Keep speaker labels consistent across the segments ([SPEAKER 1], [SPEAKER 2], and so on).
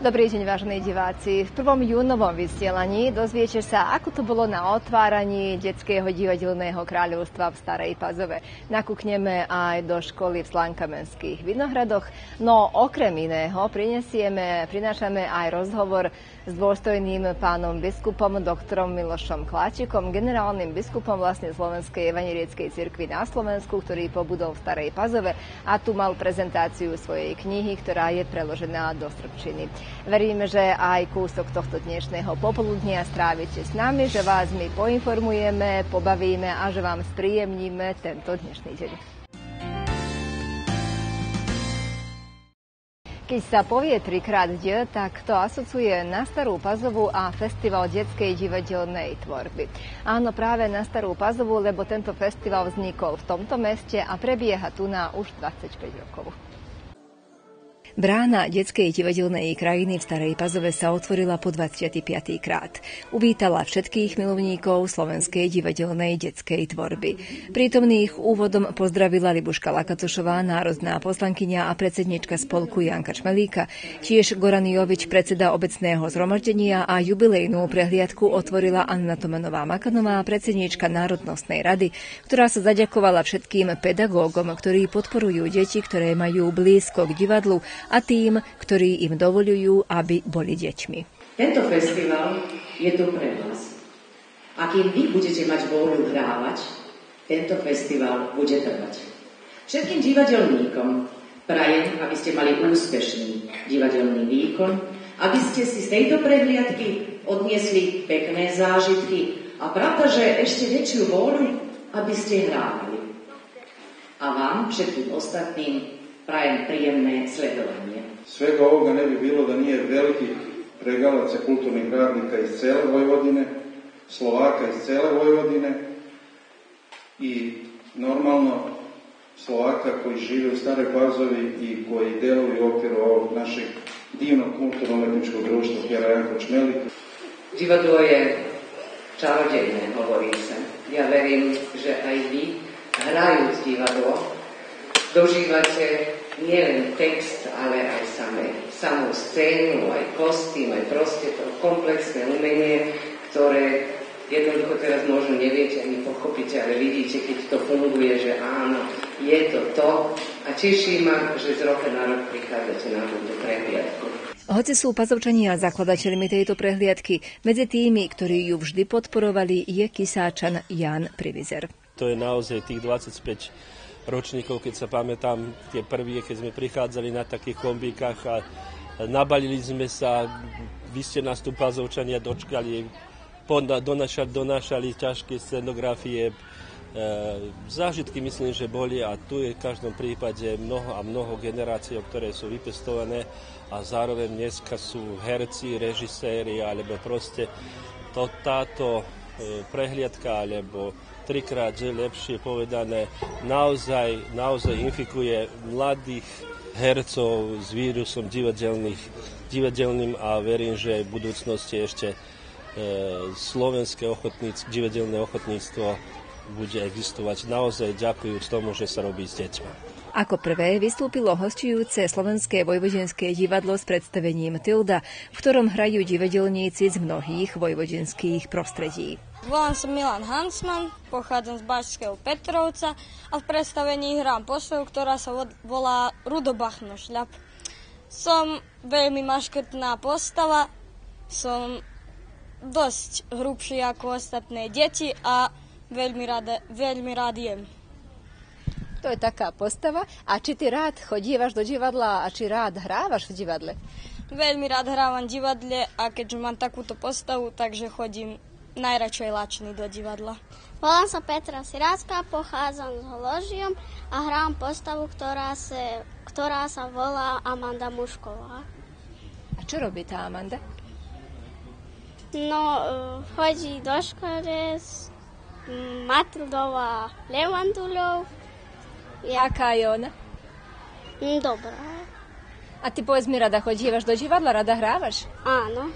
[SPEAKER 1] Dobrý deň, vážení diváci. V prvom júnovom vysielaní dozviete sa, ako to bolo na otváraní detského divadelného kráľovstva v Starej Pazove. Nakúkneme aj do školy v Slankamenských Vinohradoch. No okrem iného prinesieme, prinášame aj rozhovor s dôstojným pánom biskupom doktorom Milošom Kláčikom, generálnym biskupom vlastne Slovenskej evangelieckej cirkvi na Slovensku, ktorý pobudol v Starej Pazove a tu mal prezentáciu svojej knihy, ktorá je preložená do srbčiny. Veríme, že aj kúsok tohto dnešného popoludnia strávite s nami, že vás my poinformujeme, pobavíme a že vám spríjemníme tento dnešný deň. Keď sa povie trikrát D, tak to asociuje na Starú Pazovu a Festival detskej divadelnej tvorby. Áno, práve na Starú Pazovu, lebo tento festival vznikol v tomto meste a prebieha tu na už 25 rokov. Brána detskej divadelnej krajiny v Starej Pazove sa otvorila po 25. krát. Uvítala všetkých milovníkov slovenskej divadelnej detskej tvorby. Prítomných úvodom pozdravila Libuška Lakatošová, národná poslankyňa a predsednička spolku Janka Čmelíka, tiež Goran Jovič, predseda obecného zhromaždenia a jubilejnú prehliadku otvorila Anna Tomanová Makanová, predsednička Národnostnej rady, ktorá sa zaďakovala všetkým pedagógom, ktorí podporujú deti, ktoré majú blízko k divadlu a tým, ktorí im dovolujú, aby boli deťmi.
[SPEAKER 2] Tento festival je tu pre vás. A kým vy budete mať vôľu hrávať, tento festival bude trvať. Všetkým divadelníkom prajem, aby ste mali úspešný divadelný výkon, aby ste si z tejto prehliadky odniesli pekné zážitky a pravda, že ešte väčšiu vôľu, aby ste hrávali. A vám, všetkým ostatným, prajem príjemné sledovanje.
[SPEAKER 3] Svega ovoga ne bi bilo da nije velikih pregalaca kulturnih radnika iz cele Vojvodine, Slovaka iz cele Vojvodine i normalno Slovaka koji žive u Stare Pazovi i koji deluju u okviru ovog našeg divnog kulturno-umetničkog društva Pjera Janko Čmelik.
[SPEAKER 2] Divadlo je čarodejné, hovorí sa. Ja verím, že aj vy, hrajúc divadlo, nielen text, ale aj samé, samú scénu, aj kostým, aj proste to komplexné umenie, ktoré jednoducho teraz možno neviete ani pochopiť, ale vidíte, keď to funguje, že áno, je to to a teší ma, že z roka na rok prichádzate na túto prehliadku.
[SPEAKER 1] Hoci sú pazovčania zakladateľmi tejto prehliadky, medzi tými, ktorí ju vždy podporovali, je kysáčan Jan Privizer.
[SPEAKER 4] To je naozaj tých 25 ročníkov, keď sa pamätám, tie prvé, keď sme prichádzali na takých kombíkach a nabalili sme sa, vy ste nás tu pazovčania dočkali, donašali, donašali ťažké scenografie, e, zážitky myslím, že boli a tu je v každom prípade mnoho a mnoho generácií, ktoré sú vypestované a zároveň dneska sú herci, režiséri alebo proste to, táto e, prehliadka alebo trikrát, že lepšie povedané, naozaj, naozaj infikuje mladých hercov s vírusom divadelných, divadelným a verím, že v budúcnosti ešte e, slovenské ochotníctvo, divadelné ochotníctvo bude existovať. Naozaj ďakujú tomu, že sa robí s deťmi.
[SPEAKER 1] Ako prvé vystúpilo hostujúce Slovenské vojvodenské divadlo s predstavením Tilda, v ktorom hrajú divadelníci z mnohých vojvodenských prostredí.
[SPEAKER 5] Volám sa Milan Hansman, pochádzam z Bačského Petrovca a v predstavení hrám postavu, ktorá sa volá Rudobachno šľap. Som veľmi maškrtná postava, som dosť hrubší ako ostatné deti a veľmi rád, veľmi jem.
[SPEAKER 1] To je taká postava. A či ty rád chodívaš do divadla a či rád hrávaš v divadle?
[SPEAKER 5] Veľmi rád hrávam v divadle a keďže mám takúto postavu, takže chodím najradšej lačný do divadla.
[SPEAKER 6] Volám sa Petra Sirácka, pochádzam z Holožium a hrám postavu, ktorá sa, ktorá sa volá Amanda Mušková.
[SPEAKER 1] A čo robí tá Amanda?
[SPEAKER 6] No, uh, chodí do školy s Matildou a
[SPEAKER 1] Jaká je ona?
[SPEAKER 6] Dobrá.
[SPEAKER 1] A ty povedz mi, rada chodívaš do divadla, rada hrávaš?
[SPEAKER 6] Áno.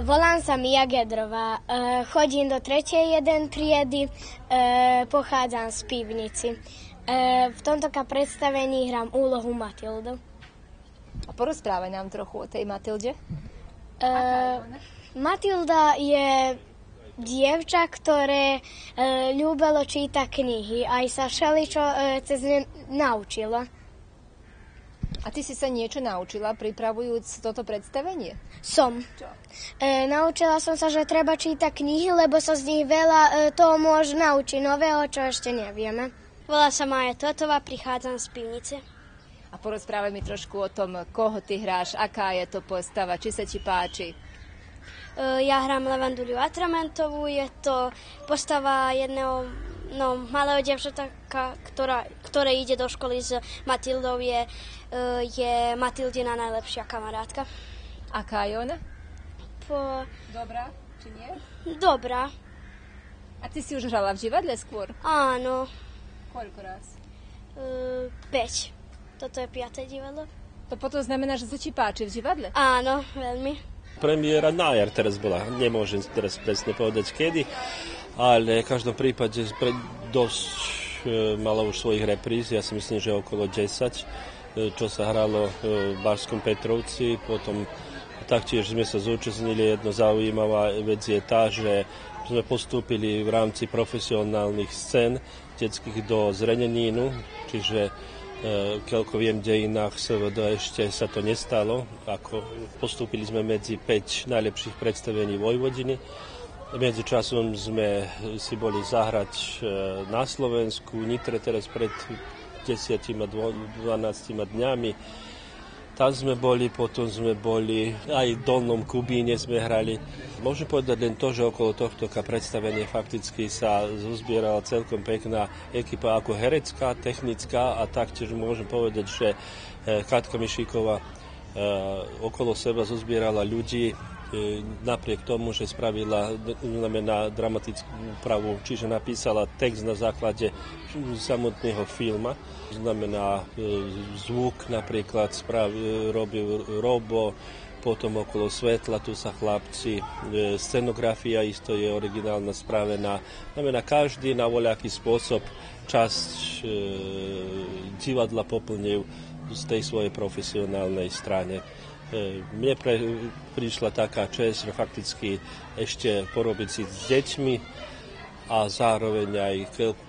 [SPEAKER 7] Volám sa Mia Gedrová, e, chodím do 3. jeden triedy, e, pochádzam z pivnici. E, v tomto predstavení hrám úlohu Matildu.
[SPEAKER 1] A porozprávaj nám trochu o tej Matilde.
[SPEAKER 7] Uh, Matilda je dievča, ktoré e, ľúbilo čítať knihy. Aj sa všeličo e, cez ne naučila.
[SPEAKER 1] A ty si sa niečo naučila pripravujúc toto predstavenie?
[SPEAKER 7] Som.
[SPEAKER 1] Čo?
[SPEAKER 7] E, naučila som sa, že treba čítať knihy, lebo sa z nich veľa e, toho môže naučiť nového, čo ešte nevieme.
[SPEAKER 6] Volá sa Maja Totová, prichádzam z pivnice.
[SPEAKER 1] A porozprávaj mi trošku o tom, koho ty hráš, aká je to postava, či sa ti páči.
[SPEAKER 6] E, ja hrám Levanduliu Atramentovú, je to postava jedného no, malého devčata, ktorá, ktoré ide do školy s Matildou, je, e, je Matildina najlepšia kamarátka.
[SPEAKER 1] Aká je ona?
[SPEAKER 6] Po...
[SPEAKER 1] Dobrá, či nie?
[SPEAKER 6] Dobrá.
[SPEAKER 1] A ty si už hrala v divadle skôr?
[SPEAKER 6] Áno.
[SPEAKER 1] Koľko raz?
[SPEAKER 6] Uh, 5. Toto je piaté divadlo.
[SPEAKER 1] To potom znamená, že sa ti páči v divadle?
[SPEAKER 6] Áno, veľmi.
[SPEAKER 4] Premiéra na jar teraz bola, nemôžem teraz presne povedať kedy, ale v každom prípade pre, dosť e, mala už svojich repríz, ja si myslím, že okolo 10, e, čo sa hralo e, v Barskom Petrovci, potom taktiež sme sa zúčastnili, jedno zaujímavá vec je tá, že sme postúpili v rámci profesionálnych scén detských do Zrenenínu, čiže keľko viem, v dejinách SVD ešte sa to nestalo. Ako postúpili sme medzi 5 najlepších predstavení Vojvodiny. Medzi časom sme si boli zahrať e, na Slovensku, Nitre teraz pred 10-12 dňami tam sme boli, potom sme boli, aj v Dolnom Kubíne sme hrali. Môžem povedať len to, že okolo tohto predstavenia fakticky sa zozbierala celkom pekná ekipa ako herecká, technická a taktiež môžem povedať, že eh, Katka Mišíková eh, okolo seba zozbierala ľudí, napriek tomu, že spravila znamená dramatickú úpravu, čiže napísala text na základe samotného filma, znamená e, zvuk napríklad sprav, e, robil Robo, potom okolo svetla, tu sa chlapci, scenografia isto je originálna spravená. Znamená, každý na voľaký spôsob časť e, divadla poplnil z tej svojej profesionálnej strane. E, mne pre, prišla taká čest, že fakticky ešte porobiť si s deťmi a zároveň aj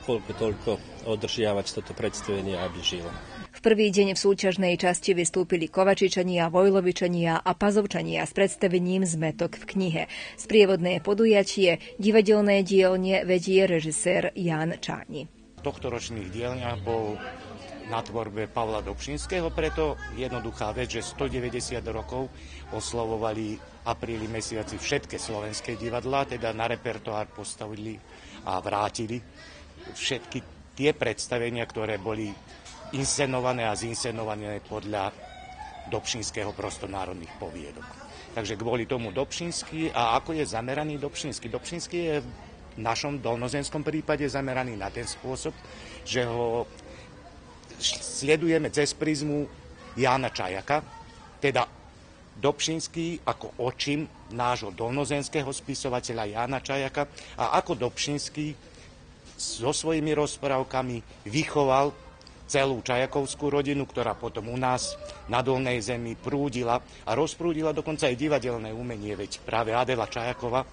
[SPEAKER 4] koľko toľko održiavať toto predstavenie, aby žilo.
[SPEAKER 1] V prvý deň v súťažnej časti vystúpili Kovačičania, Vojlovičania a Pazovčania s predstavením Zmetok v knihe. Sprievodné podujatie divadelné dielne vedie režisér Jan Čáni.
[SPEAKER 8] V tohto ročných dielňach bol na tvorbe Pavla Dobšinského, preto jednoduchá vec, že 190 rokov oslovovali apríli mesiaci všetky slovenské divadlá, teda na repertoár postavili a vrátili všetky tie predstavenia, ktoré boli inscenované a zinscenované podľa Dobšinského prostonárodných poviedok. Takže kvôli tomu Dobšinský a ako je zameraný Dobšinský? Dobšinský je v našom dolnozemskom prípade zameraný na ten spôsob, že ho sledujeme cez prizmu Jána Čajaka, teda Dobšinský ako očím nášho dolnozenského spisovateľa Jána Čajaka a ako Dobšinský so svojimi rozprávkami vychoval celú Čajakovskú rodinu, ktorá potom u nás na Dolnej zemi prúdila a rozprúdila dokonca aj divadelné umenie, veď práve Adela Čajakova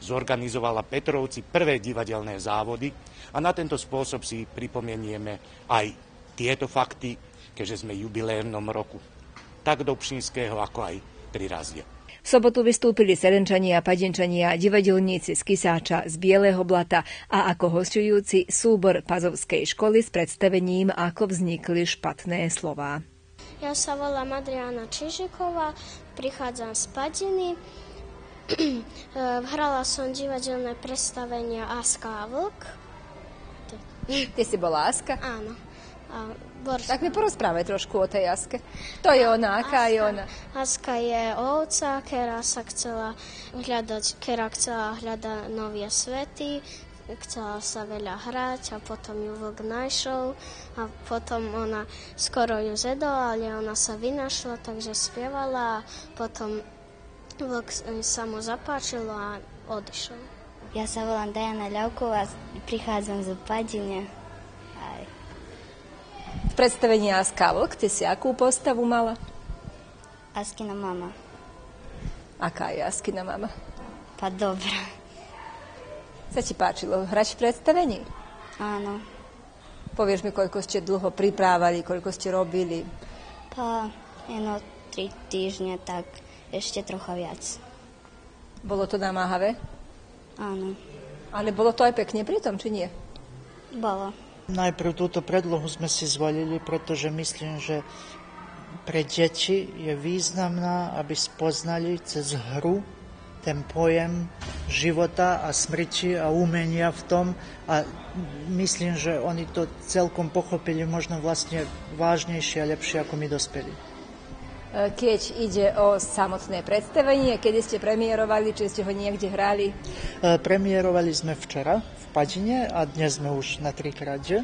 [SPEAKER 8] zorganizovala Petrovci prvé divadelné závody a na tento spôsob si pripomenieme aj tieto fakty, keďže sme v jubilérnom roku tak Dobšinského, ako aj Trirazia.
[SPEAKER 1] V sobotu vystúpili Serenčania, Padenčania, divadelníci z Kisáča, z Bieleho blata a ako hostujúci súbor Pazovskej školy s predstavením, ako vznikli špatné slová.
[SPEAKER 6] Ja sa volám Adriana Čižiková, prichádzam z Padiny. Hrala som divadelné predstavenia Aska a Vlk.
[SPEAKER 1] Ty si bola Aska?
[SPEAKER 6] Áno.
[SPEAKER 1] A Tak mi porozprávaj trošku o tej Aske. To je ona, aká
[SPEAKER 6] Aska,
[SPEAKER 1] je ona?
[SPEAKER 6] Aska je ovca, ktorá sa chcela hľadať, ktorá chcela hľadať nové svety, chcela sa veľa hrať a potom ju vlk našiel a potom ona skoro ju zedol, ale ona sa vynašla, takže spievala a potom vlk sa mu zapáčilo a odišiel.
[SPEAKER 9] Ja sa volám Dajana Ľavková, prichádzam z Padine.
[SPEAKER 1] V predstavení Aska Vlk, ty si akú postavu mala?
[SPEAKER 9] Askina mama.
[SPEAKER 1] Aká je Askina mama?
[SPEAKER 9] Pa dobra.
[SPEAKER 1] Sa ti páčilo hrať v predstavení?
[SPEAKER 9] Áno.
[SPEAKER 1] Povieš mi, koľko ste dlho priprávali, koľko ste robili?
[SPEAKER 9] Pa jedno tri týždne, tak ešte trocha viac.
[SPEAKER 1] Bolo to namáhavé?
[SPEAKER 9] Áno.
[SPEAKER 1] Ale bolo to aj pekne pri tom, či nie?
[SPEAKER 9] Bolo.
[SPEAKER 10] Najprv túto predlohu sme si zvolili, pretože myslím, že pre deti je významná, aby spoznali cez hru ten pojem života a smrti a umenia v tom a myslím, že oni to celkom pochopili možno vlastne vážnejšie a lepšie ako my dospeli.
[SPEAKER 1] E, keď ide o samotné predstavenie, kedy ste premiérovali, či ste ho niekde hrali? E,
[SPEAKER 10] premiérovali sme včera v Padine a dnes sme už na trikrát, že?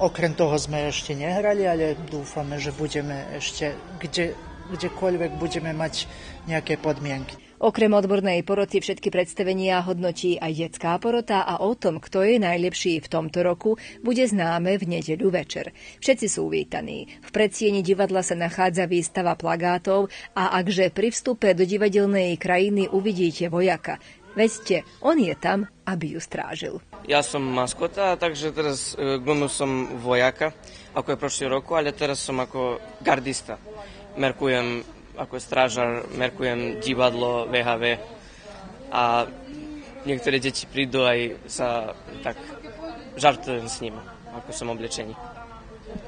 [SPEAKER 10] Okrem toho sme ešte nehrali, ale dúfame, že budeme ešte kde, kdekoľvek budeme mať nejaké podmienky.
[SPEAKER 1] Okrem odbornej poroty všetky predstavenia hodnotí aj detská porota a o tom, kto je najlepší v tomto roku, bude známe v nedeľu večer. Všetci sú vítaní. V predsieni divadla sa nachádza výstava plagátov a akže pri vstupe do divadelnej krajiny uvidíte vojaka, Vedzte, on je tam, aby ju strážil.
[SPEAKER 11] Ja som maskota, takže teraz e, glumil som vojaka, ako je prošli roku, ale teraz som ako gardista. Merkujem ako strážar, merkujem divadlo, VHV a niektoré deti prídu aj sa tak žartujem s ním, ako som oblečení.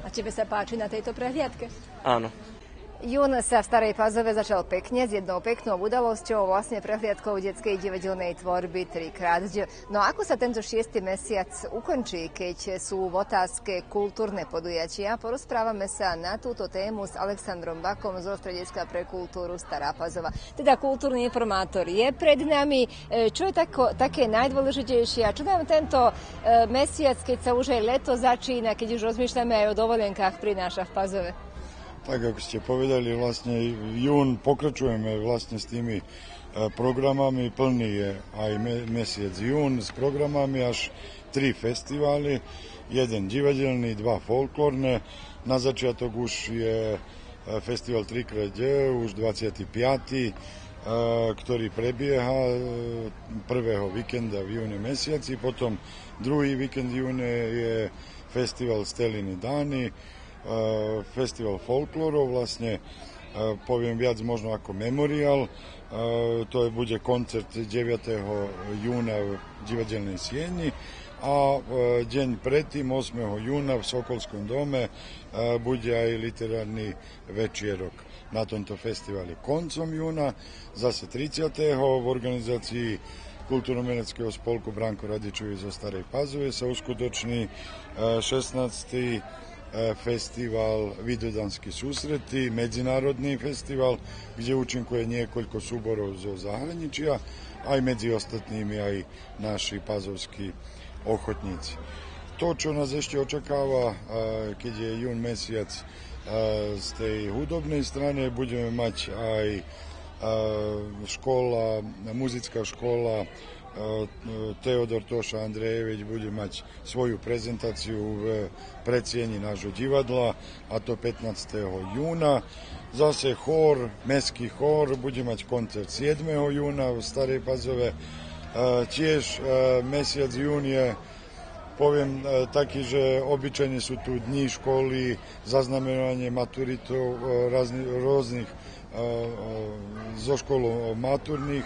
[SPEAKER 1] A tebe sa páči na tejto prehliadke?
[SPEAKER 11] Áno.
[SPEAKER 1] Jún sa v Starej Pazove začal pekne s jednou peknou udalosťou, vlastne prehliadkou detskej divadelnej tvorby trikrát. No ako sa tento šiestý mesiac ukončí, keď sú v otázke kultúrne podujatia? Porozprávame sa na túto tému s Alexandrom Bakom zo Strediska pre kultúru Stará Pazova. Teda kultúrny informátor je pred nami. E, čo je tako, také najdôležitejšie a čo nám tento e, mesiac, keď sa už aj leto začína, keď už rozmýšľame aj o dovolenkách, prináša v Pazove?
[SPEAKER 12] Tak ako ste povedali, vlastne jún pokračujeme vlastne s tými e, programami, plný je aj mesiac jún s programami až tri festivály, jeden divadelný, dva folklórne. Na začiatok už je e, festival 3x už 25 e, ktorý prebieha prvého víkenda v júne mesiaci, potom druhý víkend júne je festival Steliny Dány, festival folklórov, vlastne eh, poviem viac možno ako memoriál. Eh, to je, bude koncert 9. júna v divadelnej sieni a deň predtým, 8. júna v Sokolskom dome, bude aj literárny večierok na tomto festivale. Koncom júna, zase 30. v organizácii kultúrno-meneckého spolku Branko Radičovi zo Starej Pazove sa uskutoční 16 E, festival Vidodanskí súsrety, medzinárodný festival, kde účinkuje niekoľko súborov zo zahraničia, aj medzi ostatnými aj naši pazovskí ochotníci. To, čo nás ešte očakáva, e, keď je jún mesiac, e, z tej hudobnej strany budeme mať aj škola, muzická škola Teodor Toša Andrejevič bude mať svoju prezentáciu v predsieni nášho divadla a to 15. júna. Zase chór, mestský chór bude mať koncert 7. júna v Starej Pazove. Tiež mesiac jún je poviem taký, že obyčajne sú tu dní školy, zaznamenanie maturitov rôznych zo školu maturných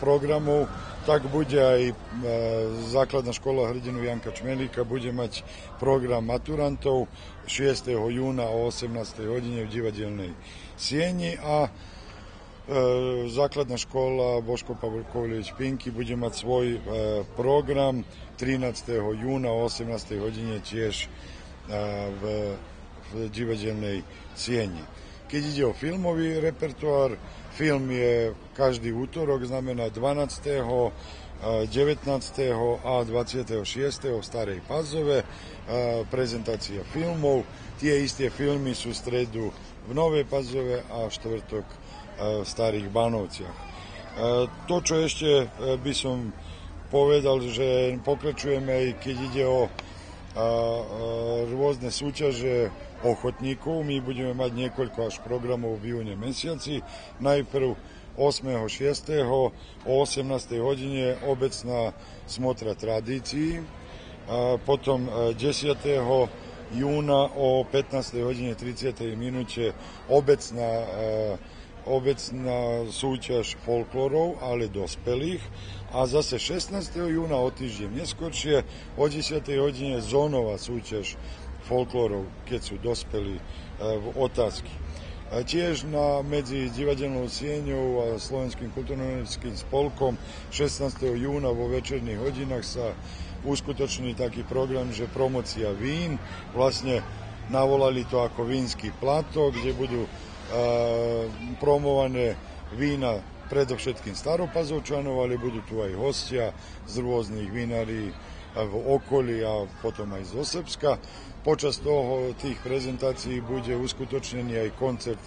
[SPEAKER 12] programov, tak bude aj základná škola hrdinu Janka Čmelíka bude mať program maturantov 6. júna o 18. hodine v divadelnej sieni a základná škola Boško Pavlkovič Pinky bude mať svoj program 13. júna o 18. hodine tiež v, v divadelnej sieni. Keď ide o filmový repertoár, Film je každý útorok, znamená 12. 19. a 26. v Starej Pazove, prezentácia filmov. Tie isté filmy sú v stredu v Novej Pazove a v štvrtok v Starých Banovciach. To, čo ešte by som povedal, že pokračujeme aj keď ide o rôzne súťaže ochotníkov. My budeme mať niekoľko až programov v júne mesiaci. Najprv 8.6. o 18. hodine obecná smotra tradícií, potom 10. E, júna o 15. hodine 30. minúte obecná, e, obecná súťaž folklorov, ale dospelých a zase 16. júna o týždeň neskôršie o 10. hodine zónová súťaž folklorov, keď sú dospelí e, v otázky. A tiež na, medzi divadelnou sieňou a Slovenským kultúrno spolkom 16. júna vo večerných hodinách sa uskutočný taký program, že promocia vín, vlastne navolali to ako vínsky plato, kde budú e, promované vína predovšetkým staropazovčanov, ale budú tu aj hostia z rôznych vinári v okolí a potom aj zo Srbska. Počas toho tých prezentácií bude uskutočnený aj koncert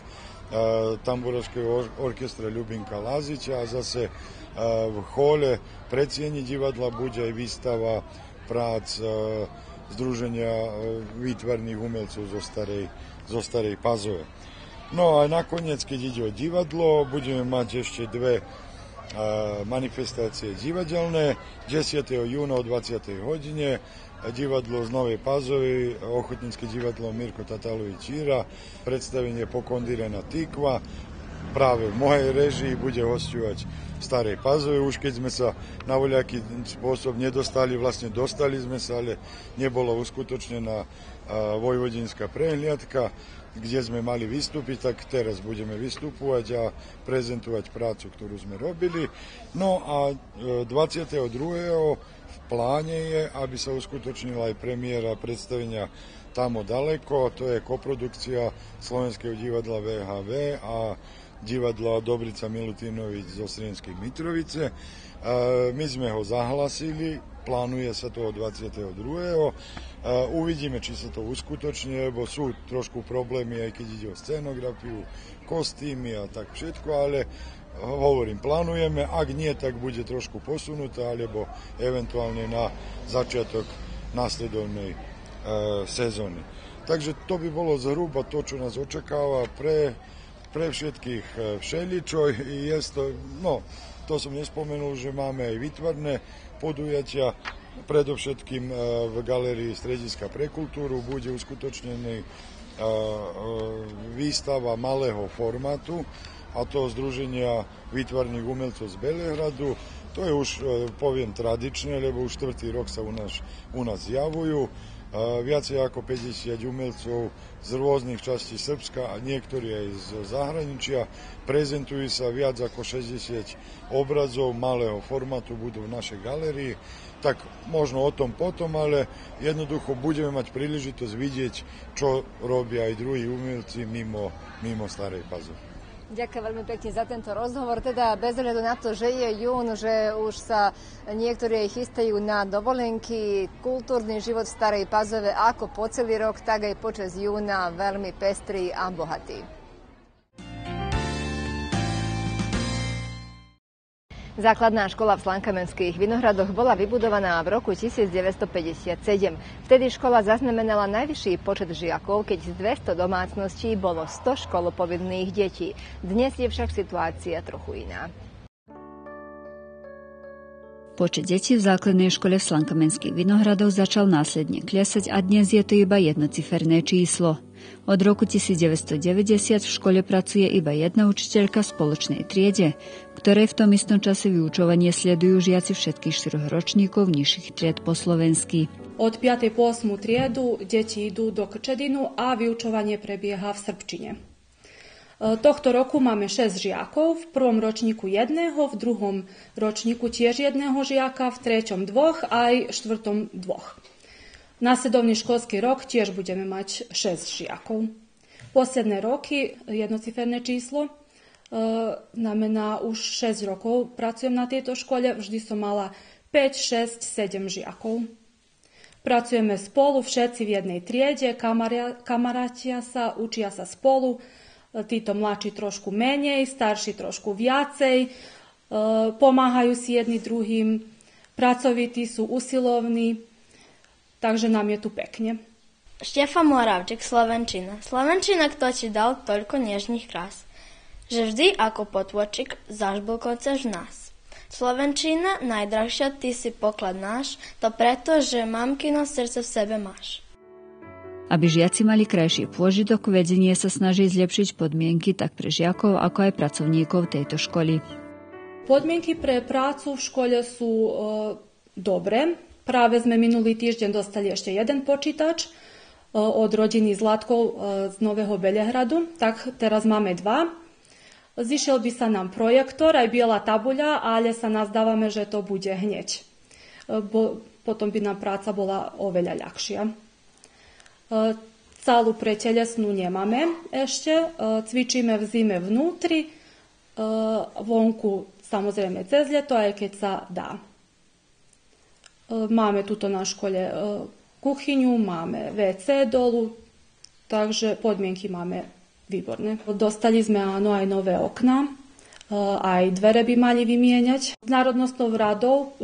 [SPEAKER 12] tamburaškého orkestra Ľubinka Lazića a zase v chole predsieni divadla bude aj výstava prác uh, Združenia výtvarných umelcov zo starej, zo starej Pazove. No a nakoniec, keď ide o divadlo, budeme mať ešte dve manifestácie divadelné 10. júna o 20. hodine divadlo z Novej Pazovy, ochotnícke divadlo Mirko Tatalovi Číra, predstavenie Pokondírena Tikva, práve v mojej režii bude hostovať Starej Pazove. Už keď sme sa na voľaký spôsob nedostali, vlastne dostali sme sa, ale nebola uskutočnená vojvodinská prehliadka, kde sme mali vystúpiť, tak teraz budeme vystupovať a prezentovať prácu, ktorú sme robili. No a 22 e, pláne je, aby sa uskutočnila aj premiéra predstavenia Tamo daleko, to je koprodukcia Slovenského divadla VHV a divadla Dobrica Milutinovič zo Srienskej Mitrovice. E, my sme ho zahlasili, plánuje sa toho 22. E, uvidíme, či sa to uskutoční, lebo sú trošku problémy, aj keď ide o scenografiu, kostýmy a tak všetko, ale hovorím, plánujeme, ak nie, tak bude trošku posunuté, alebo eventuálne na začiatok následovnej e, sezóny. Takže to by bolo zhruba to, čo nás očakáva pre, pre všetkých e, všeličo. Je to, no, to som nespomenul, že máme aj vytvarné podujatia, predovšetkým e, v galerii Strediska pre kultúru bude uskutočnený e, výstava malého formátu, a to Združenia výtvarných umelcov z Belehradu. To je už, e, poviem, tradičné, lebo už štvrtý rok sa u nás, u nás zjavujú. Viacej ako 50 umelcov z rôznych častí Srbska a niektorí aj z zahraničia. Prezentujú sa viac ako 60 obrazov malého formátu budú v našej galerii. Tak možno o tom potom, ale jednoducho budeme mať príležitosť vidieť, čo robia aj druhí umelci mimo, mimo Starej Pazory.
[SPEAKER 1] Ďakujem veľmi pekne za tento rozhovor. Teda bez ohľadu na to, že je jún, že už sa niektorí chystajú na dovolenky, kultúrny život v Starej Pazove ako po celý rok, tak aj počas júna veľmi pestrý a bohatý. Základná škola v Slankamenských Vinohradoch bola vybudovaná v roku 1957. Vtedy škola zaznamenala najvyšší počet žiakov, keď z 200 domácností bolo 100 školopovinných detí. Dnes je však situácia trochu iná.
[SPEAKER 13] Počet detí v základnej škole v Slankamenských Vinohradoch začal následne klesať a dnes je to iba jednociferné číslo. Od roku 1990 v škole pracuje iba jedna učiteľka v spoločnej triede, ktorej v tom istom čase vyučovanie sledujú žiaci všetkých štyroch ročníkov nižších tried po slovensky.
[SPEAKER 14] Od 5. po 8. triedu deti idú do Krčedinu a vyučovanie prebieha v Srbčine. E, tohto roku máme 6 žiakov, v prvom ročníku jedného, v druhom ročníku tiež jedného žiaka, v treťom dvoch aj v štvrtom dvoch. Následovný školský rok tiež budeme mať 6 žiakov. Posledné roky, jednociferné číslo, e, znamená už 6 rokov pracujem na tejto škole, vždy som mala 5, 6, 7 žiakov. Pracujeme spolu, všetci v jednej triede, kamarátia sa, učia sa spolu, títo mladší trošku menej, starší trošku viacej, e, pomáhajú si jedni druhým, pracovití sú usilovní, takže nám je tu pekne.
[SPEAKER 7] Štefa Moravček, Slovenčina. Slovenčina, kto ti dal toľko nežných krás. Že vždy ako potvočik zažblkoceš v nás. Slovenčina, najdrahšia, ty si poklad náš, to preto, že mamkino srdce v sebe máš.
[SPEAKER 13] Aby žiaci mali krajší pôžitok, vedenie sa snaží zlepšiť podmienky tak pre žiakov, ako aj pracovníkov tejto školy.
[SPEAKER 14] Podmienky pre prácu v škole sú e, dobré. Práve sme minulý týždeň dostali ešte jeden počítač, od rodiny Zlatkov z Nového Belehradu, tak teraz máme dva. Zišiel by sa nám projektor, aj biela tabuľa, ale sa nazdávame, že to bude hneď. Bo potom by nám práca bola oveľa ľahšia. Cálu pre telesnú nemáme ešte. Cvičíme v zime vnútri, vonku samozrejme cez leto, aj keď sa dá. Máme tuto na škole kuchyňu, máme WC dolu, takže podmienky máme výborné. Dostali sme áno aj nové okna, eh, aj dvere by mali vymieňať. S Národnostnou radou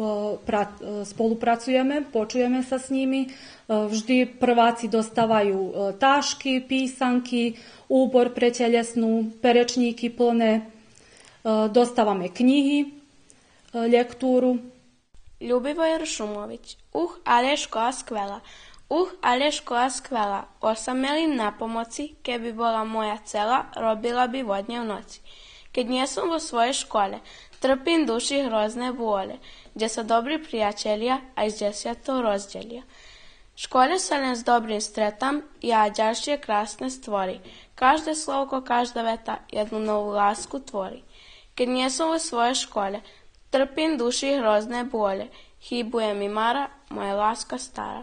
[SPEAKER 14] spolupracujeme, počujeme sa s nimi. Vždy prváci dostávajú tášky, písanky, úbor pre telesnú, perečníky plné. Dostávame knihy, lektúru.
[SPEAKER 15] Ľubivoj Šumovič. Uch, ale škola skvelá. Uch, ale škola skvelá. Osamelím na pomoci, keby bola moja cela, robila by vodne v noci. Keď nie vo svojej škole, trpím duši hrozné vôle, kde sa dobrí priatelia aj z desiatou rozdelia. V škole sa len s dobrým stretam ja a ďalšie krásne stvorí. Každé slovko, každá veta jednu novú lásku tvorí. Keď nie som vo svojej škole, Trpím duši hrozné bôle, chýbuje mi Mara, moja láska stará.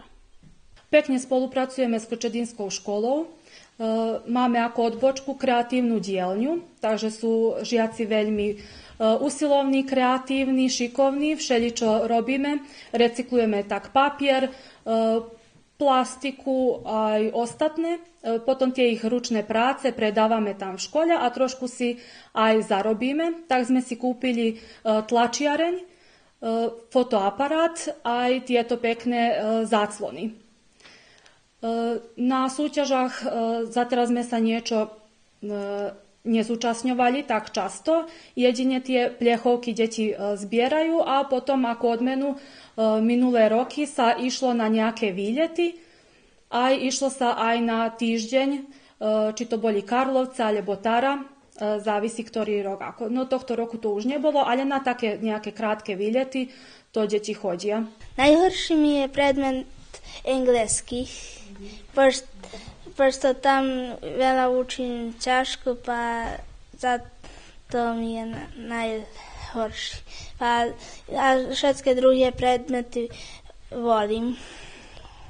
[SPEAKER 14] Pekne spolupracujeme s Krčedinskou školou. E, máme ako odbočku kreatívnu dielňu, takže sú žiaci veľmi e, usilovní, kreatívni, šikovní, všeli, čo robíme. Recyklujeme tak papier, e, plastiku aj ostatné. Potom tie ich ručné práce predávame tam v škole a trošku si aj zarobíme. Tak sme si kúpili tlačiareň, fotoaparát aj tieto pekné záclony. Na súťažach zateraz sme sa niečo nezúčastňovali tak často. Jedine tie plechovky deti zbierajú a potom ako odmenu minulé roky sa išlo na nejaké výlety, aj išlo sa aj na týždeň, či to boli Karlovce alebo Tara, závisí ktorý rok. Ako, no tohto roku to už nebolo, ale na také nejaké krátke výlety to deti chodia.
[SPEAKER 7] Najhorší mi je predmet anglický. Pošto, pošto tam veľa učím ťažko, pa za to mi je najhorší. A, a všetky druhé predmety volím.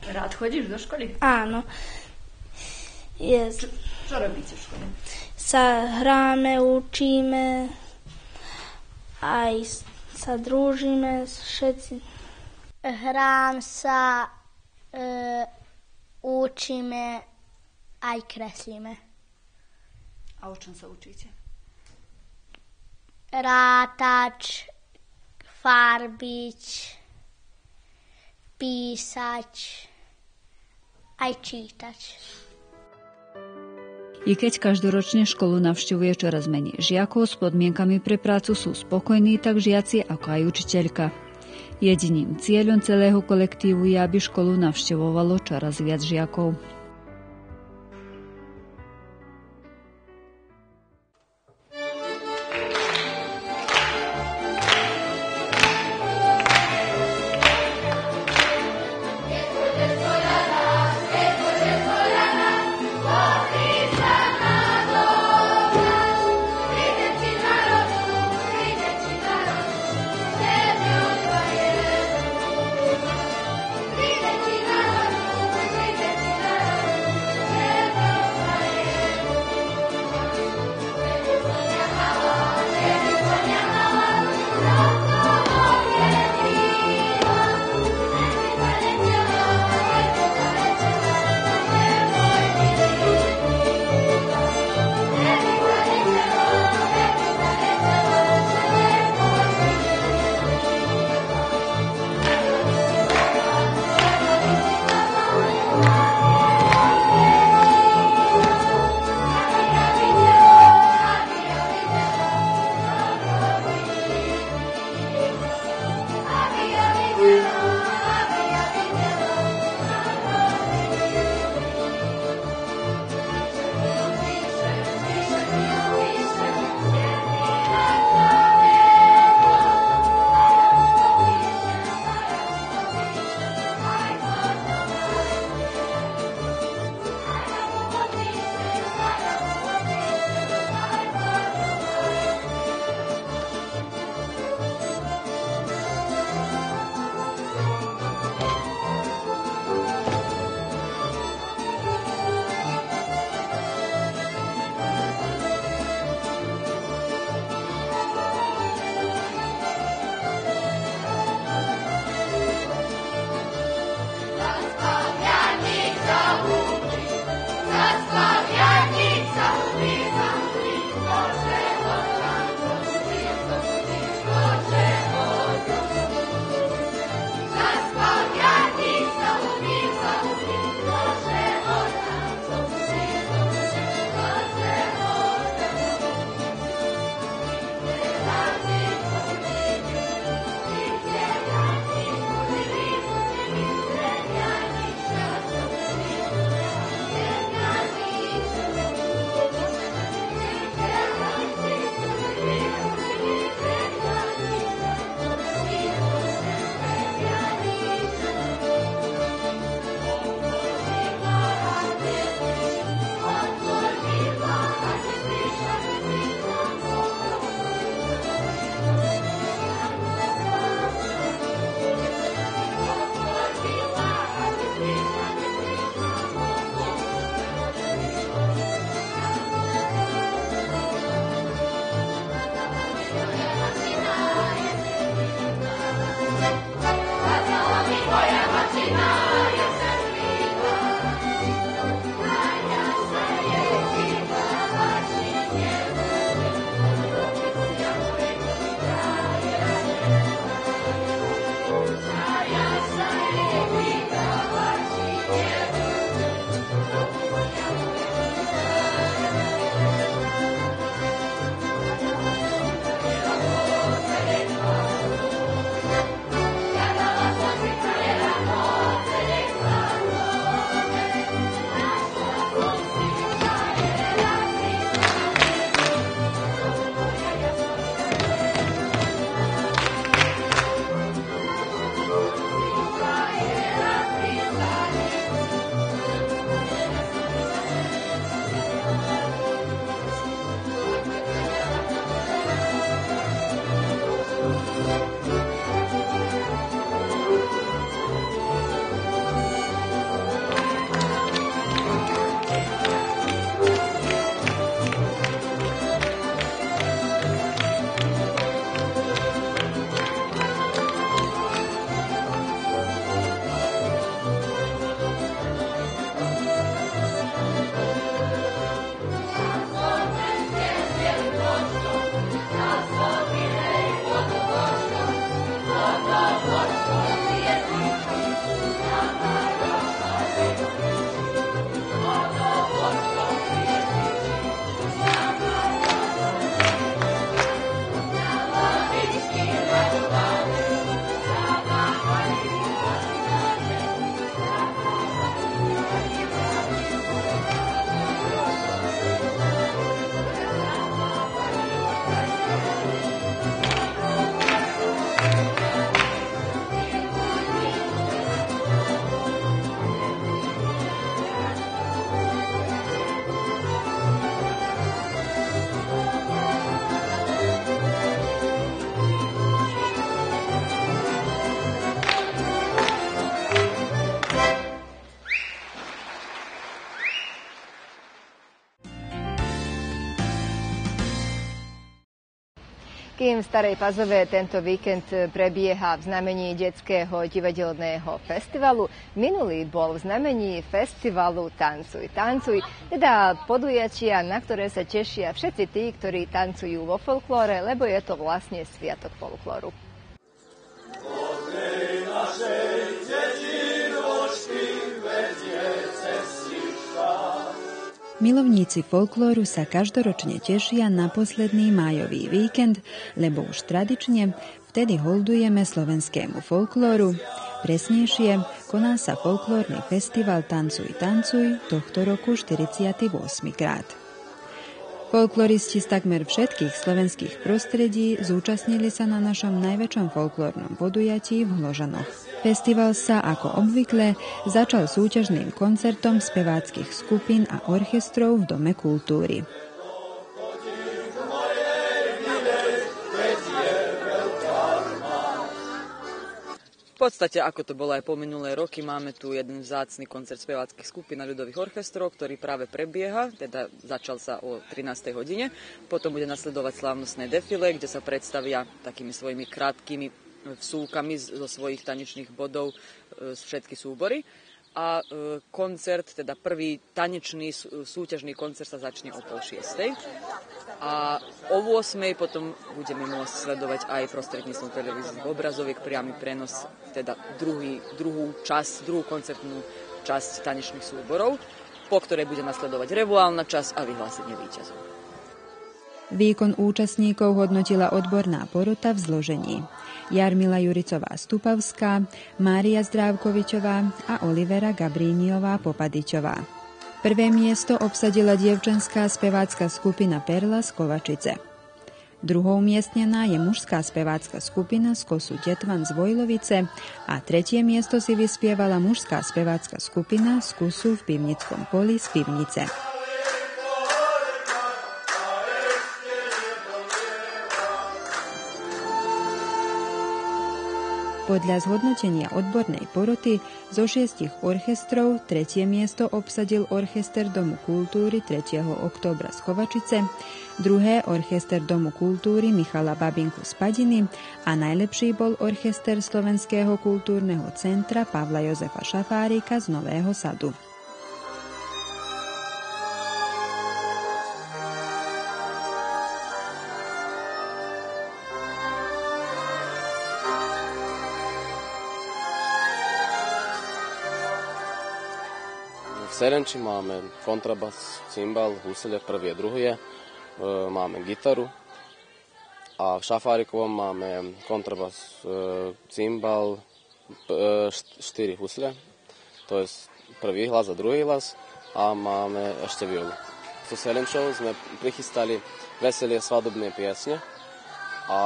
[SPEAKER 1] Rád chodíš do školy?
[SPEAKER 7] Áno.
[SPEAKER 1] Yes. Čo, čo robíte v škole?
[SPEAKER 7] Sa hráme, učíme, aj sa družíme všetci. Hrám sa, e, učíme, aj kreslíme.
[SPEAKER 1] A o čom sa učíte?
[SPEAKER 7] Rátač, farbiť, písať, aj čítať.
[SPEAKER 13] I keď každoročne školu navštevuje čoraz menej žiakov s podmienkami pre prácu sú spokojní tak žiaci ako aj učiteľka. Jediným cieľom celého kolektívu je, aby školu navštevovalo čoraz viac žiakov.
[SPEAKER 1] V Starej Pazove tento víkend prebieha v znamení detského divadelného festivalu, minulý bol v znamení festivalu Tancuj, Tancuj, teda podujatia, na ktoré sa tešia všetci tí, ktorí tancujú vo folklóre, lebo je to vlastne sviatok folklóru. našej
[SPEAKER 13] Milovníci folklóru sa každoročne tešia na posledný májový víkend, lebo už tradične vtedy holdujeme slovenskému folklóru. Presnejšie, koná sa folklórny festival Tancuj, tancuj tohto roku 48 krát. Folkloristi z takmer všetkých slovenských prostredí zúčastnili sa na našom najväčšom folklórnom podujatí v Hložanoch. Festival sa, ako obvykle, začal súťažným koncertom speváckých skupín a orchestrov v Dome kultúry.
[SPEAKER 16] V podstate, ako to bolo aj po minulé roky, máme tu jeden vzácny koncert speváckých skupín a ľudových orchestrov, ktorý práve prebieha, teda začal sa o 13. hodine. Potom bude nasledovať slávnostné defile, kde sa predstavia takými svojimi krátkými vsúkami zo svojich tanečných bodov e, všetky súbory. A e, koncert, teda prvý tanečný súťažný koncert sa začne o pol šiestej. A o 8. potom budeme môcť sledovať aj prostredníctvom televíznych obrazoviek priamy prenos, teda druhý, druhú časť, druhú koncertnú časť tanečných súborov, po ktorej bude nasledovať revuálna časť a vyhlásenie víťazov.
[SPEAKER 13] Výkon účastníkov hodnotila odborná porota v zložení. Jarmila Juricová Stupavská, Mária Zdrávkovičová a Olivera Gabríniová Popadičová. Prvé miesto obsadila dievčenská spevácka skupina Perla z Kovačice. Druhou miestnená je mužská spevácka skupina z Kosu Detvan z Vojlovice a tretie miesto si vyspievala mužská spevácka skupina z Kusu v Pivnickom poli z Pivnice. Podľa zhodnotenia odbornej poroty zo šiestich orchestrov tretie miesto obsadil Orchester Domu kultúry 3. októbra z Kovačice, druhé Orchester Domu kultúry Michala Babinku z Padiny a najlepší bol Orchester Slovenského kultúrneho centra Pavla Jozefa Šafárika z Nového sadu.
[SPEAKER 17] Serenči máme kontrabas, cymbal, husle prvé a druhé, máme gitaru. A v Šafárikovom máme kontrabas, e, cymbal, e, štyri husle, to je prvý hlas a druhý hlas. A máme ešte violu. So Serenčou sme prichystali veselie svadobné piesne. A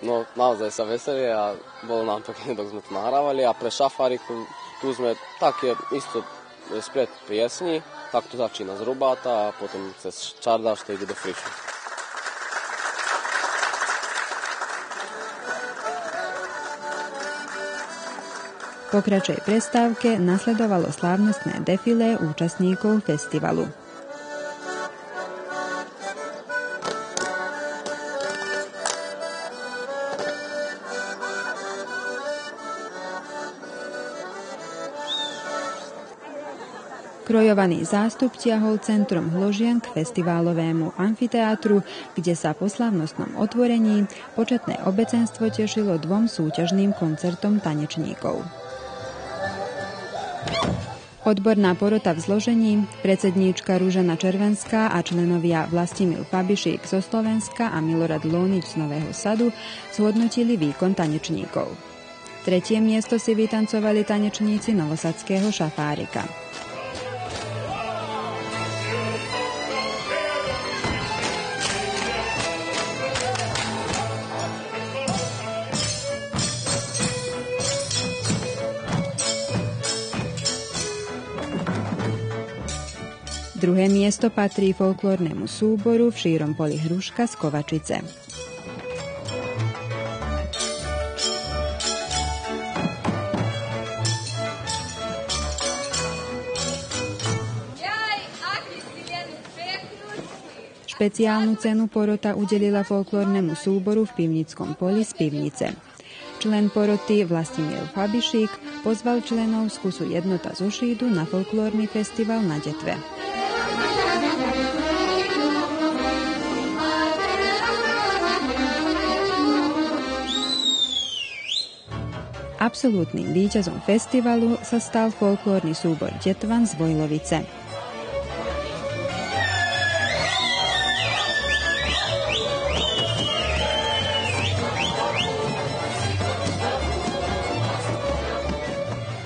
[SPEAKER 17] no naozaj sa veselie a bolo nám pekne, dok sme to nahrávali. A pre Šafáriku tu sme také isto splet piesni, tak to začína z Rubáta a potom cez Čardáš to ide do Frišu.
[SPEAKER 13] Po kračej prestávke nasledovalo slávnostné defilé účastníkov festivalu. Krojovaný zástup ťahol centrom Hložian k festiválovému amfiteátru, kde sa po slavnostnom otvorení početné obecenstvo tešilo dvom súťažným koncertom tanečníkov. Odborná porota v zložení, predsedníčka Rúžana Červenská a členovia Vlastimil Fabišík zo Slovenska a Milorad Lónič z Nového sadu zhodnotili výkon tanečníkov. Tretie miesto si vytancovali tanečníci Novosadského šafárika. Druhé miesto patrí folklórnemu súboru v šírom poli Hruška z Kovačice. Špeciálnu cenu porota udelila folklórnemu súboru v Pivnickom poli z Pivnice. Člen poroty Vlastimil Fabišík pozval členov z kusu Jednota z Ušídu na folklórny festival na Detve. Absolútnym víťazom festivalu sa stal folklórny súbor Detvan z Vojlovice.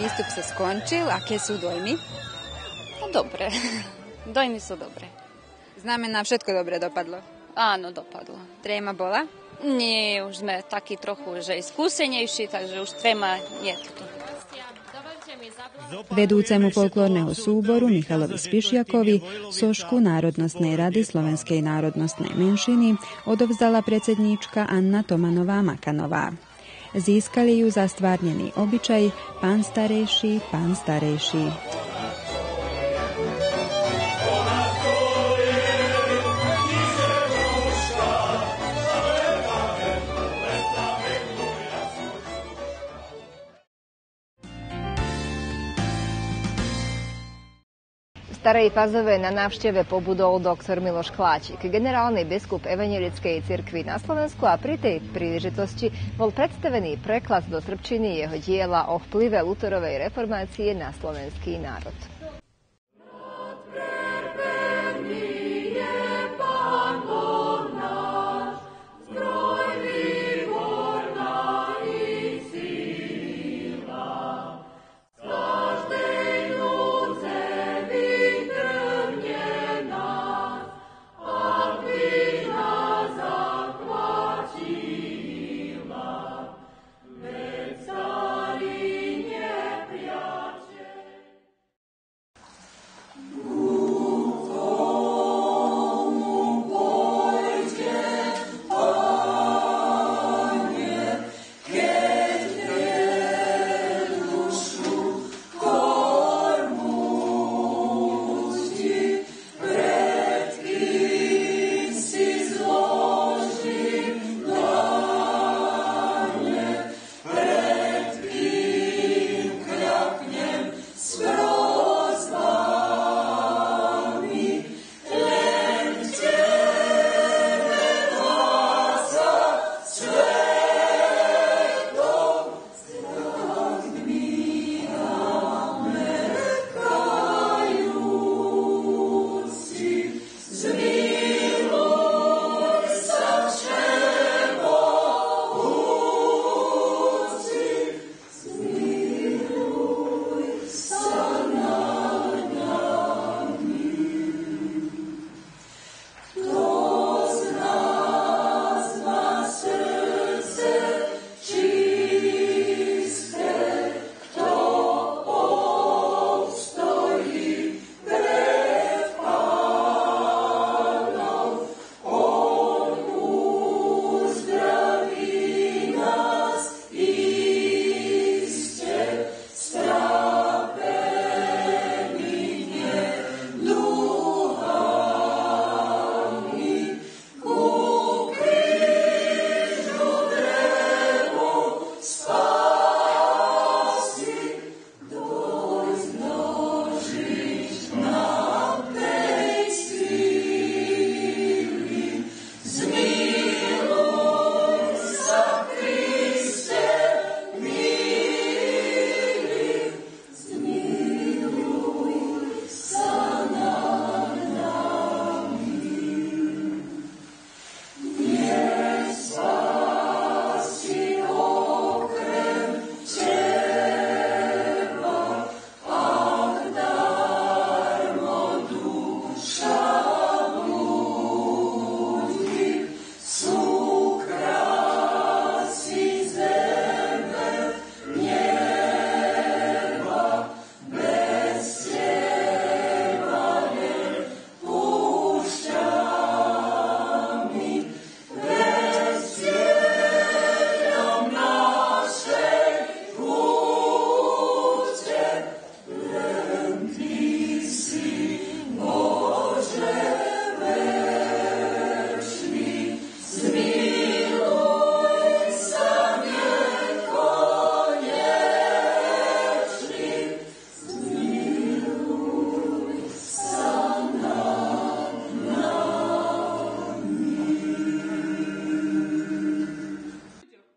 [SPEAKER 18] Výstup sa skončil. Aké sú dojmy?
[SPEAKER 19] No dobre. Dojmy sú dobré.
[SPEAKER 18] Znamená, všetko dobre dopadlo?
[SPEAKER 19] Áno, dopadlo.
[SPEAKER 18] Tréma bola?
[SPEAKER 19] Nie, už sme takí trochu, že skúsenejší, takže už tréma nie tu.
[SPEAKER 13] Vedúcemu folklórneho súboru Michalovi Spišiakovi sošku Národnostnej rady Slovenskej národnostnej menšiny odovzdala predsedníčka Anna Tomanová Makanová. Získali ju za stvárnený obyčaj pán starejší, pán starejší.
[SPEAKER 1] Starej Pazove na návšteve pobudol doktor Miloš Kláčik, generálny biskup Evangelickej cirkvi na Slovensku a pri tej príležitosti bol predstavený preklad do srbčiny jeho diela o vplyve Luterovej reformácie na slovenský národ.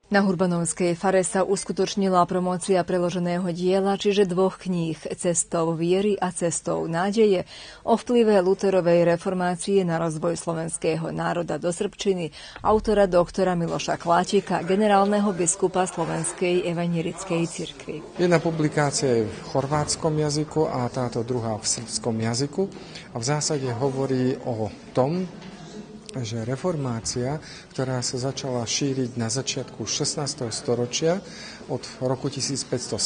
[SPEAKER 1] Na Hurbanovskej fare sa uskutočnila promócia preloženého diela, čiže dvoch kníh Cestou viery a Cestou nádeje o vplyve Luterovej reformácie na rozvoj slovenského národa do Srbčiny autora doktora Miloša Klátika, generálneho biskupa Slovenskej evangelickej cirkvi.
[SPEAKER 20] Jedna publikácia je v chorvátskom jazyku a táto druhá v srbskom jazyku a v zásade hovorí o tom, že reformácia, ktorá sa začala šíriť na začiatku 16. storočia od roku 1517,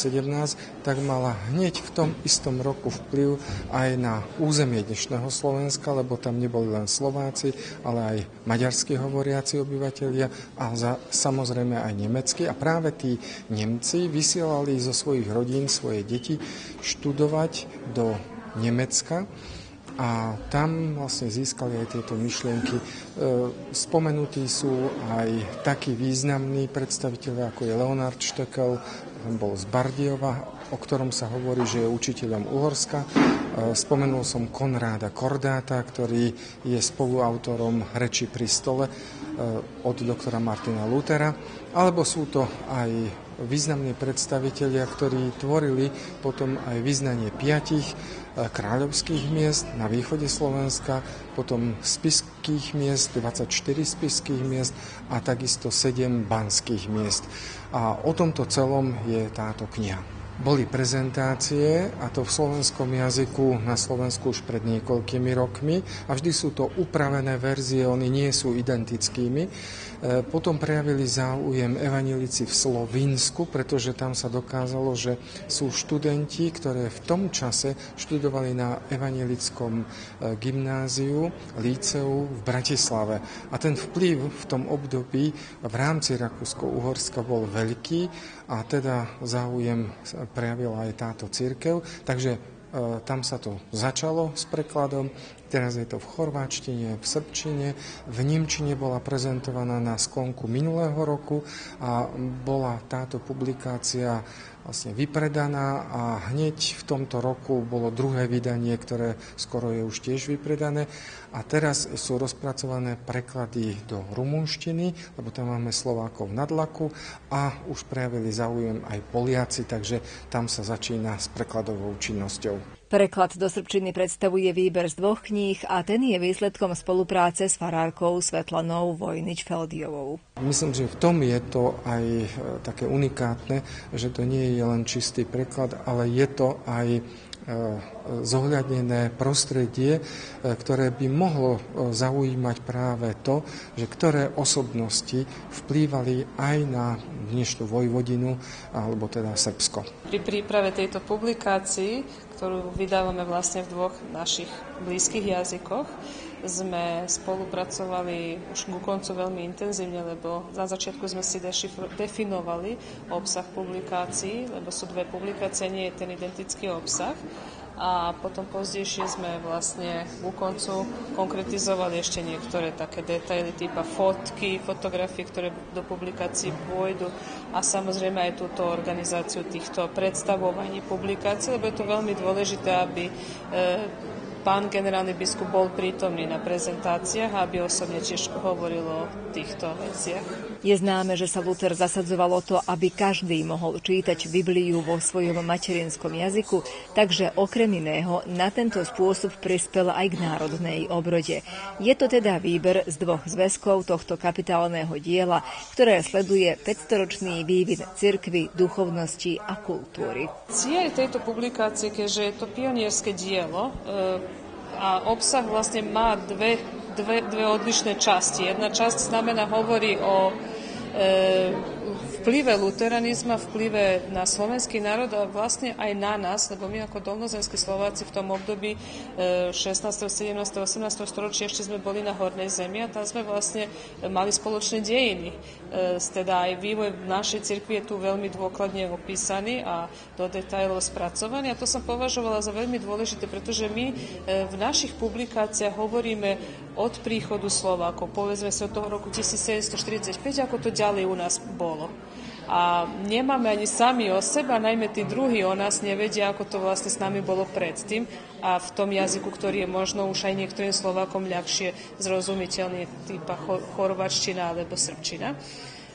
[SPEAKER 20] tak mala hneď v tom istom roku vplyv aj na územie dnešného Slovenska, lebo tam neboli len Slováci, ale aj maďarsky hovoriaci obyvateľia a za, samozrejme aj nemecky. A práve tí Nemci vysielali zo svojich rodín svoje deti študovať do Nemecka a tam vlastne získali aj tieto myšlienky. E, spomenutí sú aj takí významní predstaviteľe, ako je Leonard Štekel, on bol z Bardiova, o ktorom sa hovorí, že je učiteľom Uhorska. E, spomenul som Konráda Kordáta, ktorý je spoluautorom reči pri stole e, od doktora Martina Lutera, alebo sú to aj významní predstavitelia, ktorí tvorili potom aj vyznanie piatich kráľovských miest na východe Slovenska, potom spiských miest, 24 spiských miest a takisto 7 banských miest. A o tomto celom je táto kniha. Boli prezentácie, a to v slovenskom jazyku na Slovensku už pred niekoľkými rokmi, a vždy sú to upravené verzie, oni nie sú identickými. E, potom prejavili záujem evanilici v Slovinsku, pretože tam sa dokázalo, že sú študenti, ktoré v tom čase študovali na evanilickom e, gymnáziu, líceu v Bratislave. A ten vplyv v tom období v rámci Rakúsko-Uhorska bol veľký a teda záujem prejavila aj táto církev. Takže e, tam sa to začalo s prekladom Teraz je to v chorváčtine, v srbčine, v nemčine bola prezentovaná na sklonku minulého roku a bola táto publikácia vlastne vypredaná a hneď v tomto roku bolo druhé vydanie, ktoré skoro je už tiež vypredané a teraz sú rozpracované preklady do rumunštiny, lebo tam máme Slovákov nad Laku a už prejavili záujem aj Poliaci, takže tam sa začína s prekladovou činnosťou.
[SPEAKER 1] Preklad do Srbčiny predstavuje výber z dvoch kníh a ten je výsledkom spolupráce s farárkou Svetlanou Vojnič-Feldiovou.
[SPEAKER 20] Myslím, že v tom je to aj e, také unikátne, že to nie je len čistý preklad, ale je to aj zohľadnené prostredie, e, ktoré by mohlo e, zaujímať práve to, že ktoré osobnosti vplývali aj na dnešnú Vojvodinu, alebo teda Srbsko.
[SPEAKER 21] Pri príprave tejto publikácii, ktorú vydávame vlastne v dvoch našich blízkych jazykoch, sme spolupracovali už ku koncu veľmi intenzívne, lebo na začiatku sme si definovali obsah publikácií, lebo sú dve publikácie, nie je ten identický obsah. A potom pozdejšie sme vlastne ku koncu konkretizovali ešte niektoré také detaily typa fotky, fotografie, ktoré do publikácií pôjdu a samozrejme aj túto organizáciu týchto predstavovaní publikácií, lebo je to veľmi dôležité, aby e, pán generálny biskup bol prítomný na prezentáciách, aby osobne tiež hovoril o týchto veciach.
[SPEAKER 1] Je známe, že sa Luther zasadzoval o to, aby každý mohol čítať Bibliu vo svojom materinskom jazyku, takže okrem iného na tento spôsob prispel aj k národnej obrode. Je to teda výber z dvoch zväzkov tohto kapitálneho diela, ktoré sleduje 500-ročný vývin cirkvy, duchovnosti a kultúry.
[SPEAKER 21] Cieľ tejto publikácie, keďže je to pionierské dielo, e, a obsah vlastne má dve, dve, dve odlišné časti. Jedna časť znamená, hovorí o e, vplyve luteranizma, vplyve na slovenský národ a vlastne aj na nás, lebo my ako dolnozenskí Slováci v tom období 16., 17., 18. storočia ešte sme boli na Hornej zemi a tam sme vlastne mali spoločné dejiny. E, teda aj vývoj našej cirkvi je tu veľmi dôkladne opísaný a do detajlov spracovaný a to som považovala za veľmi dôležité, pretože my e, v našich publikáciách hovoríme od príchodu Slovákov, povedzme sa od toho roku 1745, ako to ďalej u nás bolo a nemáme ani sami o seba, najmä tí druhí o nás nevedia, ako to vlastne s nami bolo predtým a v tom jazyku, ktorý je možno už aj niektorým Slovákom ľahšie zrozumiteľný, typa chorvačtina alebo srbčina.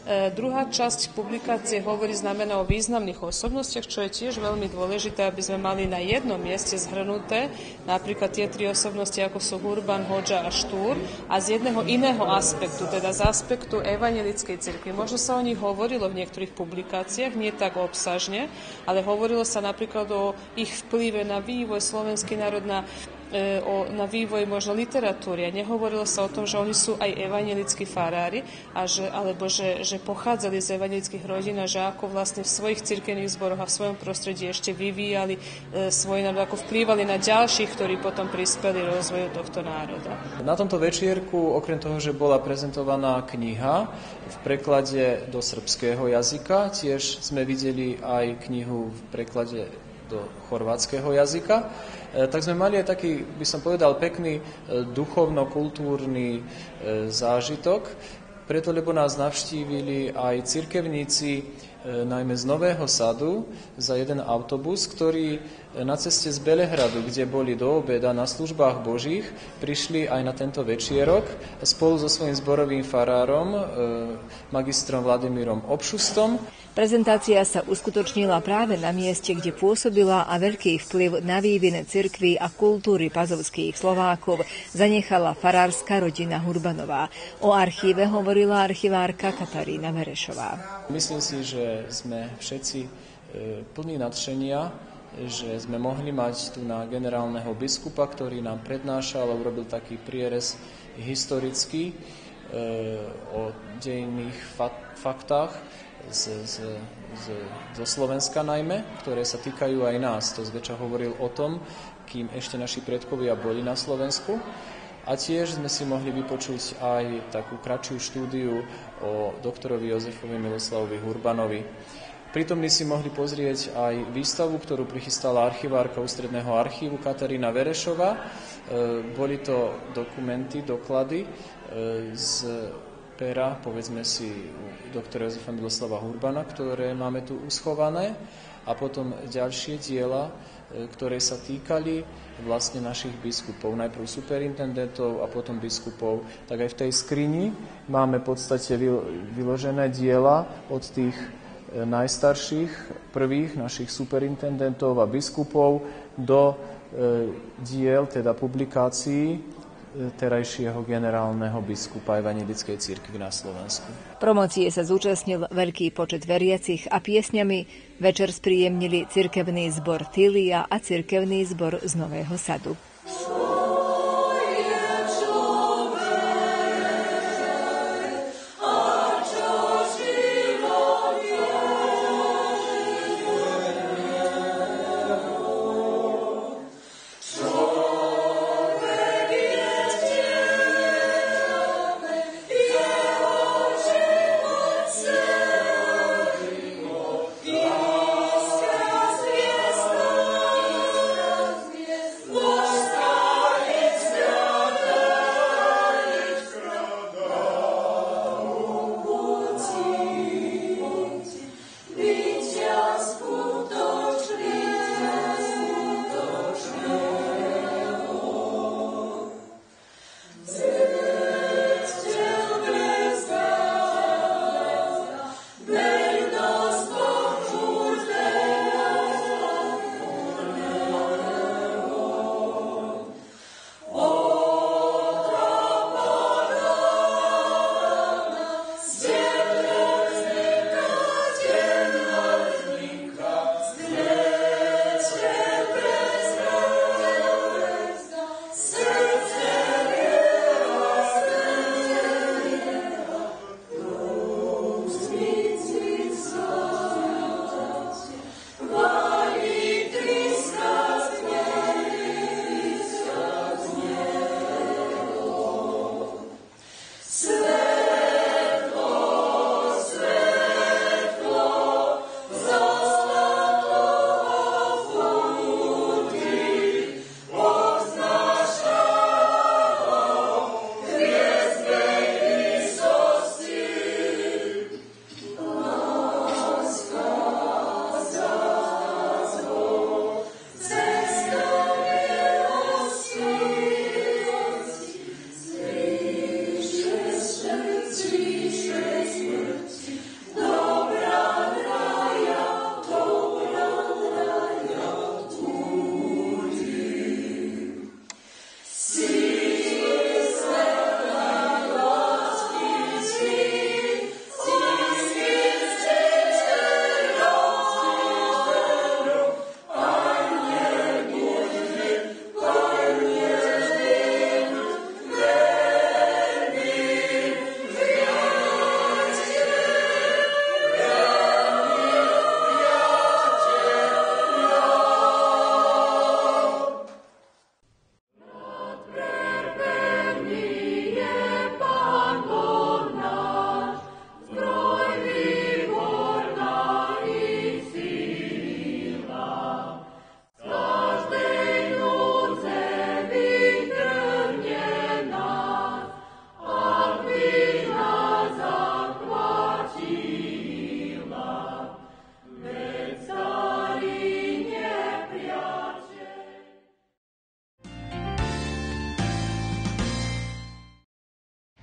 [SPEAKER 21] E, druhá časť publikácie hovorí znamená o významných osobnostiach, čo je tiež veľmi dôležité, aby sme mali na jednom mieste zhrnuté napríklad tie tri osobnosti, ako sú Hurban, Hoďa a Štúr a z jedného iného aspektu, teda z aspektu evangelickej cirkvi. Možno sa o nich hovorilo v niektorých publikáciách, nie tak obsažne, ale hovorilo sa napríklad o ich vplyve na vývoj slovenský národ, na E, o, na vývoj možno literatúry. A nehovorilo sa o tom, že oni sú aj evanelickí farári, a že, alebo že, že pochádzali z evangelických rodín a že ako vlastne v svojich cirkevných zboroch a v svojom prostredí ešte vyvíjali e, svoj národ, ako vplývali na ďalších, ktorí potom prispeli rozvoju tohto národa.
[SPEAKER 22] Na tomto večierku, okrem toho, že bola prezentovaná kniha v preklade do srbského jazyka, tiež sme videli aj knihu v preklade do chorvátskeho jazyka. E, tak sme mali aj taký, by som povedal, pekný e, duchovno-kultúrny e, zážitok, preto lebo nás navštívili aj cirkevníci, najmä z Nového sadu, za jeden autobus, ktorý na ceste z Belehradu, kde boli do obeda na službách Božích, prišli aj na tento večierok spolu so svojím zborovým farárom, magistrom Vladimírom Obšustom.
[SPEAKER 1] Prezentácia sa uskutočnila práve na mieste, kde pôsobila a veľký vplyv na vývin cirkví a kultúry pazovských Slovákov zanechala farárska rodina Hurbanová. O archíve hovorila archivárka Katarína Verešová.
[SPEAKER 22] Myslím si, že sme všetci e, plní nadšenia, že sme mohli mať tu na generálneho biskupa, ktorý nám prednášal a urobil taký prierez historický e, o dejných faktách z, z, z, zo Slovenska najmä, ktoré sa týkajú aj nás. To zväčša hovoril o tom, kým ešte naši predkovia boli na Slovensku. A tiež sme si mohli vypočuť aj takú kratšiu štúdiu o doktorovi Jozefovi Miloslavovi Hurbanovi. Pritom by si mohli pozrieť aj výstavu, ktorú prichystala archivárka Ústredného archívu Katarína Verešova. E, boli to dokumenty, doklady e, z pera, povedzme si doktora Jozefa Miloslava Hurbana, ktoré máme tu uschované a potom ďalšie diela, e, ktoré sa týkali vlastne našich biskupov, najprv superintendentov a potom biskupov. Tak aj v tej skrini máme v podstate vyložené diela od tých najstarších, prvých našich superintendentov a biskupov do e, diel, teda publikácií terajšieho generálneho biskupa Evangelickej církvy na Slovensku.
[SPEAKER 1] Promocie sa zúčastnil veľký počet veriacich a piesňami večer spríjemnili cirkevný zbor Tilia a cirkevný zbor z Nového Sadu.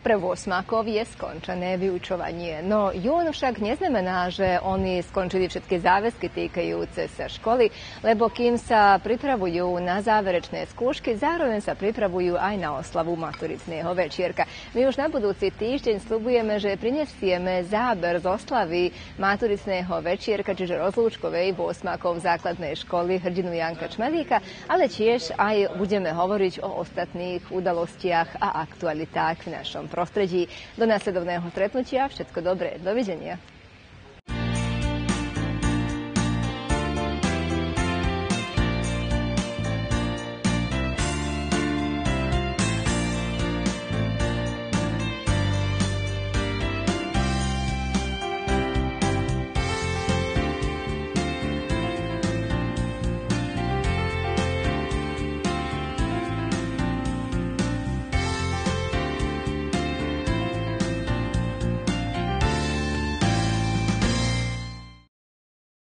[SPEAKER 1] Pre 8 je skončené vyučovanie, no jún však neznamená, že oni skončili všetky záväzky týkajúce sa školy, lebo kým sa pripravujú na záverečné skúšky, zároveň sa pripravujú aj na oslavu maturitného večierka. My už na budúci týždeň slubujeme, že prinesieme záber z oslavy maturitného večierka, čiže rozlúčkovej 8 základnej školy hrdinu Janka Čmelíka, ale tiež aj budeme hovoriť o ostatných udalostiach a aktualitách v našom prostredí. Do následovného stretnutia všetko dobré. Dovidenia.